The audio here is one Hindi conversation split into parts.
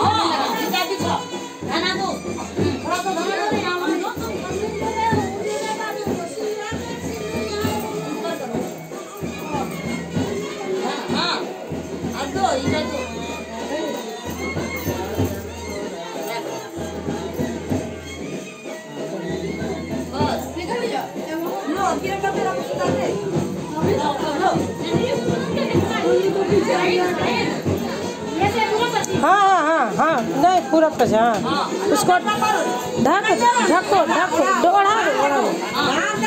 Oh, kita bisa. Kanan tuh. हाँ हाँ हाँ हाँ नहीं पूरा पचा उसको हाँ। ढक ढको ढको दौड़ा दो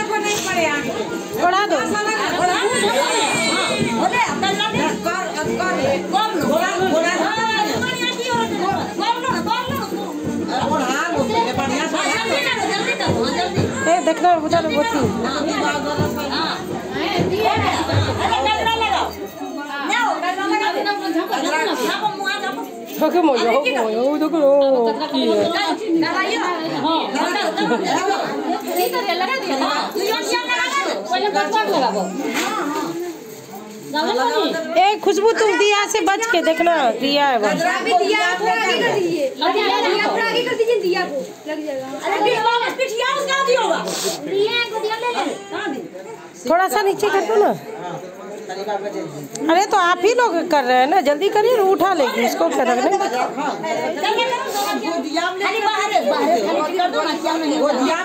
लगाओ। देखना उधर होती थके मोयो मोयो देखो ओ की है? हाँ। लगा दिया लगा तू यों श्याम लगा दो पहले पकड़ लगाबो ए खुशबू तुम दिया से बच के देखना दिया है बस दिया थोड़ा आगे कर दीजिए। दिया दिया थोड़ा आगे कर दीजिए दिया को लग जाएगा। अरे बिस्वा में पिठिया उसका दियो होगा। दिया को दिया ले ले। कहाँ दी थोड़ा सा नीचे कर दो ना। अरे तो आप ही लोग कर रहे हैं ना जल्दी करिए ना, उठा लेगी उसको क्या रखने। है क्या नहीं गोदिया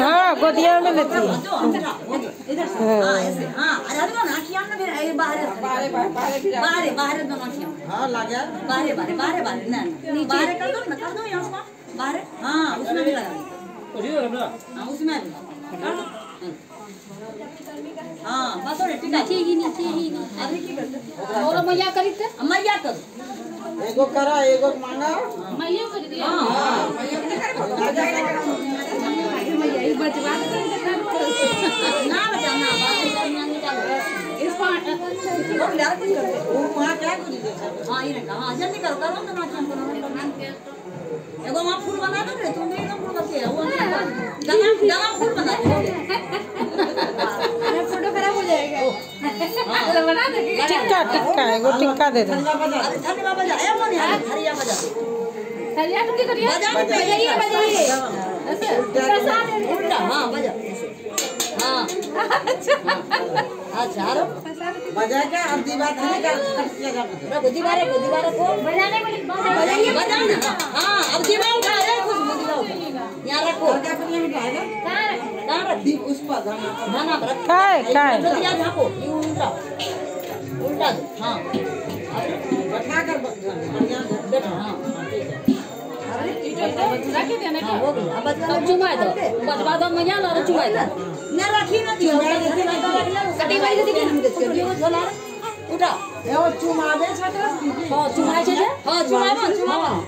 हाँ में लेती है इधर से हाँ ऐसे हाँ अरे क्या ना फिर ये बाहर है बारे बारे फिर बाहर बाहर क्या हाँ लग गया बाहर बाहर बाहर बाहर ना बाहर कर दो ना कर दो यहाँ से बाहर हाँ उसमें भी लगा हाँ उसमें भी कर हाँ बस नीचे ही नीचे ही अभी की करते और मैया करी मैया कर एगो करा एगो मांगा। मैया कर दिया हाँ मैया ही। बचवा ना बचा ना इस पार्ट वो यार कुछ कर वो वहाँ क्या करी दे हाँ ये ना हाँ जल्दी करो करो ना नाच हम करो एगो वहाँ फूल बना दो रे तुम एकदम फूल बचे वो गला गला फूल बना दो। फ़ोटो खराब हो जाएगा। चलो बना दे। टिक्का टिक्का है वो टिक्का दे दो। अरे धन्यवाद बजा ए मोनी हरिया बजा हरिया तुम क्या करिए? बजाइए बजाइए। ऐसे प्रसाद उल्टा हाँ बजा। हाँ। अच्छा। अरे बजा के अब दीवार खाली का रखो दीवारे को दीवारे को। बजाने वाली बजाइए बजा ना हाँ अब दीवार उठा ले खुश दीवार यहाँ रखो। क्या करिए मिटा है कहाँ रख? दी उस पर धाना धाना रख। काय काय दिया झापो ये उल्टा उल्टा दो हाँ। बैठा कर बैठो हाँ हाँ, हो गया अब चुमाए दो बस बाद मैया ला चुमाए दो ना रखी ना दियो कटी भाई से देखिए दियो झोला उठा ए वो चुमावे छटे हाँ चुमाए छे हाँ चुमावा चुमावा